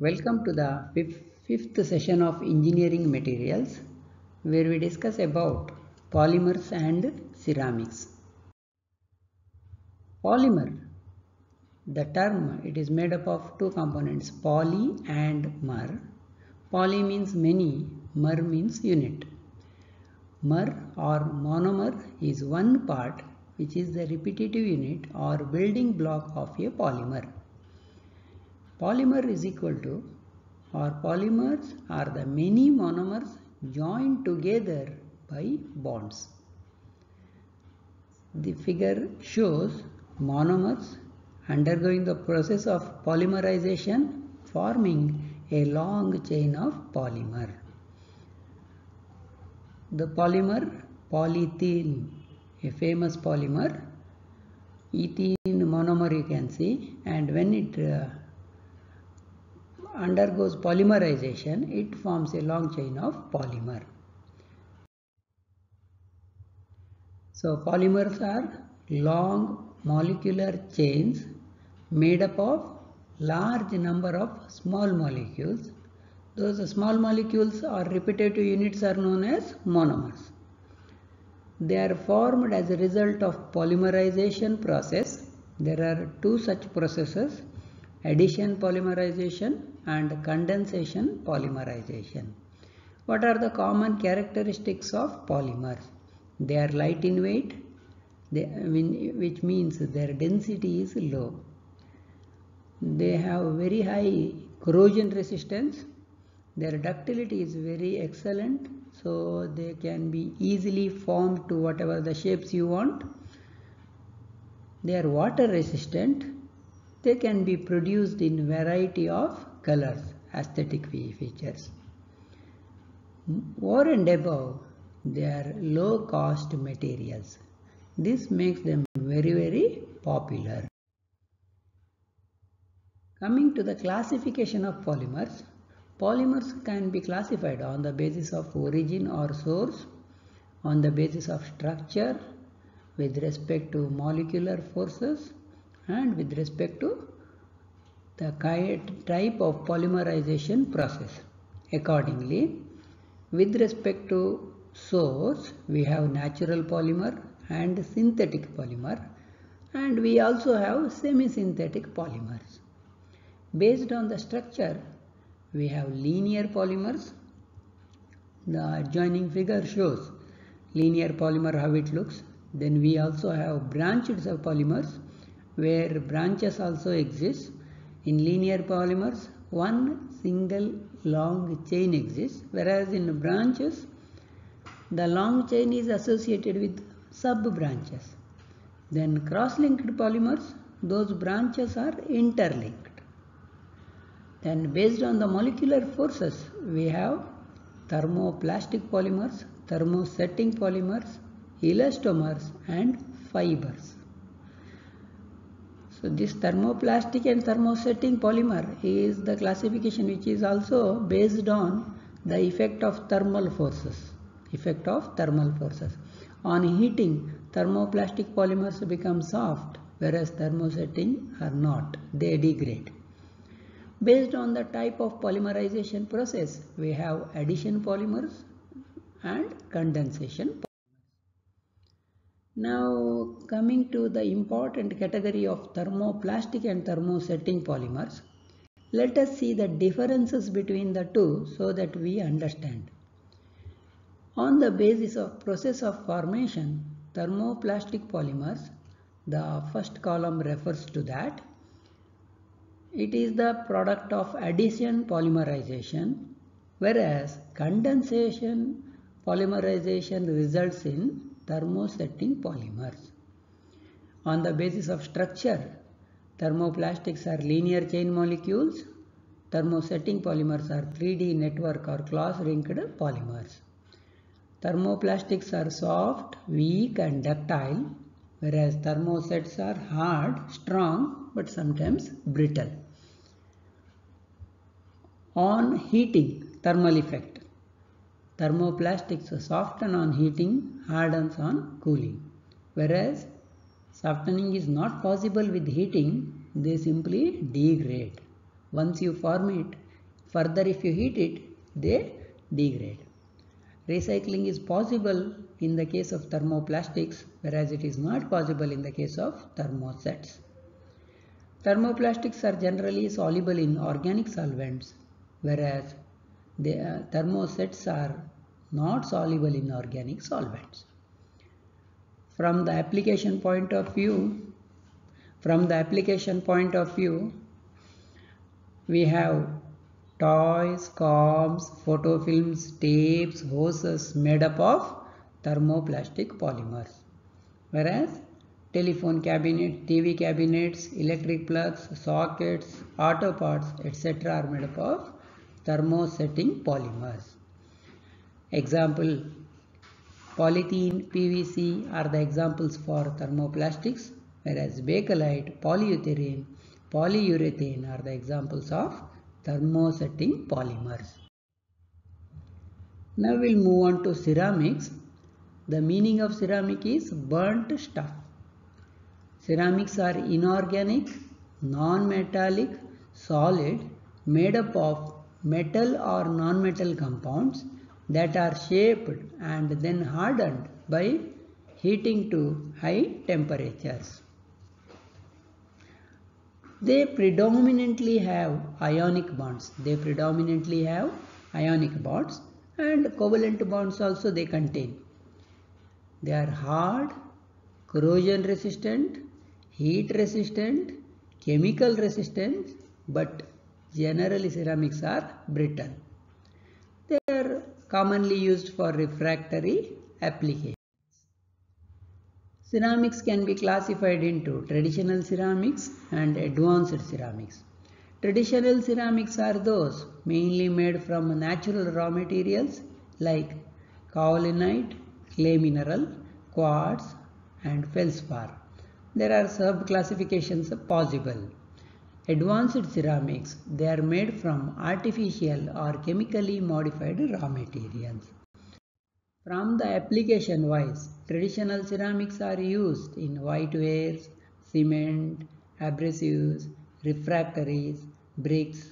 Welcome to the fifth, session of engineering materials where we discuss about polymers and ceramics. Polymer the term it is made up of two components poly and mer. Poly means many, mer means unit. Mer or monomer is one part which is the repetitive unit or building block of a polymer. Polymer is equal to or polymers are the many monomers joined together by bonds. The figure shows monomers undergoing the process of polymerization forming a long chain of polymer. The polymer polyethylene, a famous polymer, ethene monomer you can see and when it uh, undergoes polymerization it forms a long chain of polymer. So polymers are long molecular chains made up of large number of small molecules. Those small molecules or repetitive units are known as monomers. They are formed as a result of polymerization process. There are two such processes addition polymerization and condensation polymerization. What are the common characteristics of polymers? They are light in weight, they, which means their density is low. They have very high corrosion resistance. Their ductility is very excellent, so they can be easily formed to whatever the shapes you want. They are water resistant. They can be produced in variety of colors, aesthetic features. Over and above, they are low cost materials. This makes them very very popular. Coming to the classification of polymers, polymers can be classified on the basis of origin or source, on the basis of structure, with respect to molecular forces and with respect to the type of polymerization process. Accordingly, with respect to source, we have natural polymer and synthetic polymer and we also have semi-synthetic polymers. Based on the structure, we have linear polymers. The adjoining figure shows linear polymer how it looks. Then we also have branched polymers where branches also exist. In linear polymers, one single long chain exists whereas in branches, the long chain is associated with sub branches. Then cross-linked polymers, those branches are interlinked. Then based on the molecular forces, we have thermoplastic polymers, thermosetting polymers, elastomers and fibers. So this thermoplastic and thermosetting polymer is the classification which is also based on the effect of thermal forces. Effect of thermal forces. On heating, thermoplastic polymers become soft whereas thermosetting are not. They degrade. Based on the type of polymerization process, we have addition polymers and condensation now coming to the important category of thermoplastic and thermosetting polymers, let us see the differences between the two so that we understand. On the basis of process of formation, thermoplastic polymers, the first column refers to that. It is the product of addition polymerization, whereas condensation polymerization results in thermosetting polymers. On the basis of structure, thermoplastics are linear chain molecules, thermosetting polymers are 3D network or cross-linked polymers. Thermoplastics are soft, weak and ductile, whereas thermosets are hard, strong but sometimes brittle. On heating, thermal effect. Thermoplastics soften on heating, hardens on cooling. Whereas softening is not possible with heating, they simply degrade. Once you form it, Further, if you heat it, they degrade. Recycling is possible in the case of thermoplastics, whereas it is not possible in the case of thermosets. Thermoplastics are generally soluble in organic solvents, whereas the uh, thermosets are not soluble in organic solvents. From the application point of view, from the application point of view, we have toys, combs, photofilms, tapes, hoses made up of thermoplastic polymers. Whereas telephone cabinet, TV cabinets, electric plugs, sockets, auto parts, etc. are made up of thermosetting polymers. Example Polythene, PVC are the examples for thermoplastics, whereas bakelite, polyurethane, polyurethane are the examples of thermosetting polymers. Now we'll move on to ceramics. The meaning of ceramic is burnt stuff. Ceramics are inorganic, non-metallic, solid, made up of metal or non-metal compounds that are shaped and then hardened by heating to high temperatures. They predominantly have ionic bonds. They predominantly have ionic bonds and covalent bonds also they contain. They are hard, corrosion resistant, heat resistant, chemical resistant, but generally ceramics are brittle. They are commonly used for refractory applications. Ceramics can be classified into traditional ceramics and advanced ceramics. Traditional ceramics are those mainly made from natural raw materials like kaolinite, clay mineral, quartz and feldspar. There are sub-classifications possible. Advanced ceramics, they are made from artificial or chemically modified raw materials. From the application wise, traditional ceramics are used in whitewares, cement, abrasives, refractories, bricks,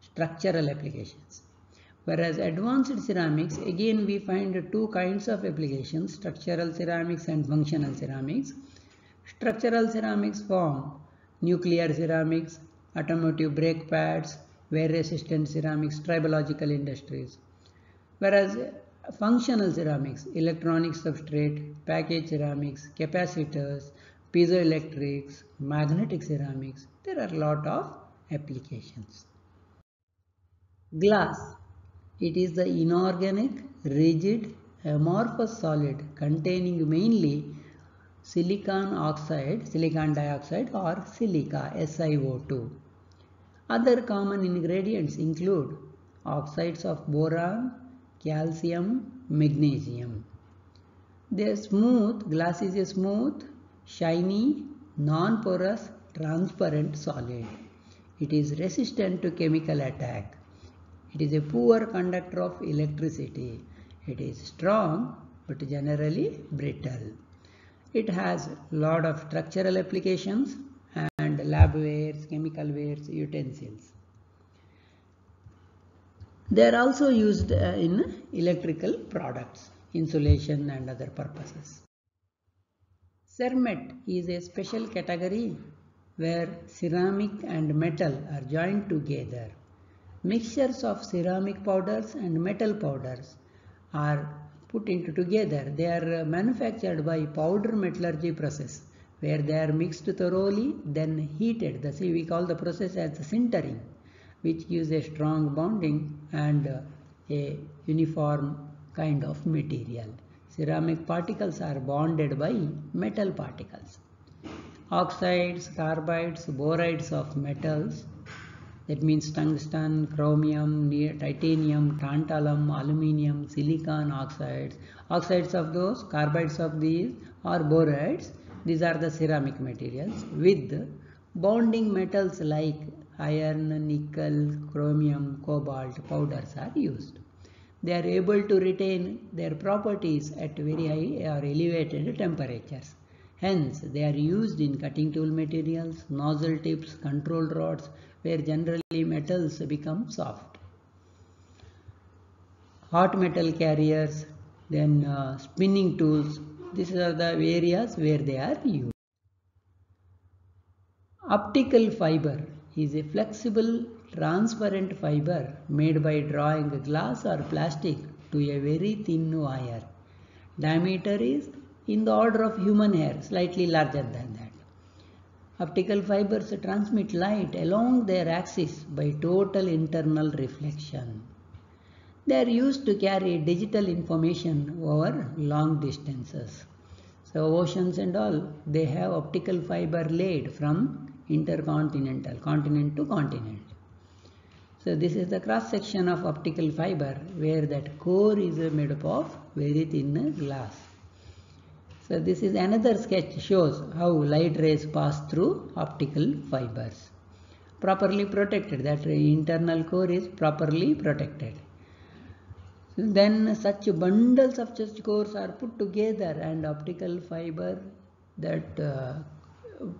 structural applications. Whereas advanced ceramics, again we find two kinds of applications, structural ceramics and functional ceramics. Structural ceramics form nuclear ceramics, automotive brake pads, wear resistant ceramics, tribological industries. Whereas functional ceramics, electronic substrate, package ceramics, capacitors, piezoelectrics, magnetic ceramics, there are a lot of applications. Glass, it is the inorganic, rigid, amorphous solid containing mainly silicon oxide, silicon dioxide or silica, SiO2. Other common ingredients include oxides of boron, calcium, magnesium. They are smooth, glass is a smooth, shiny, non-porous, transparent solid. It is resistant to chemical attack. It is a poor conductor of electricity. It is strong but generally brittle. It has lot of structural applications and lab wares, chemical wares, utensils. They are also used uh, in electrical products, insulation and other purposes. Cermet is a special category where ceramic and metal are joined together. Mixtures of ceramic powders and metal powders are put into together. They are uh, manufactured by powder metallurgy process where they are mixed thoroughly then heated. The, see, we call the process as sintering which gives a strong bonding and uh, a uniform kind of material. Ceramic particles are bonded by metal particles. Oxides, carbides, borides of metals that means tungsten, chromium, titanium, tantalum, aluminium, silicon oxides. Oxides of those, carbides of these are borides. These are the ceramic materials with bonding metals like iron, nickel, chromium, cobalt powders are used. They are able to retain their properties at very high or elevated temperatures. Hence, they are used in cutting tool materials, nozzle tips, control rods, where generally metals become soft. hot metal carriers, then uh, spinning tools. These are the areas where they are used. Optical fiber is a flexible transparent fiber made by drawing glass or plastic to a very thin wire. Diameter is in the order of human hair, slightly larger than that. Optical fibers transmit light along their axis by total internal reflection. They are used to carry digital information over long distances. So oceans and all, they have optical fiber laid from intercontinental, continent to continent. So this is the cross section of optical fiber where that core is made up of very thin glass. So this is another sketch shows how light rays pass through optical fibers. Properly protected, that internal core is properly protected. Then such bundles of such cores are put together and optical fiber that uh,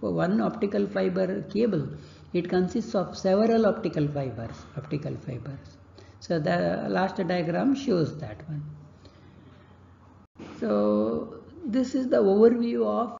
one optical fiber cable it consists of several optical fibers optical fibers so the last diagram shows that one so this is the overview of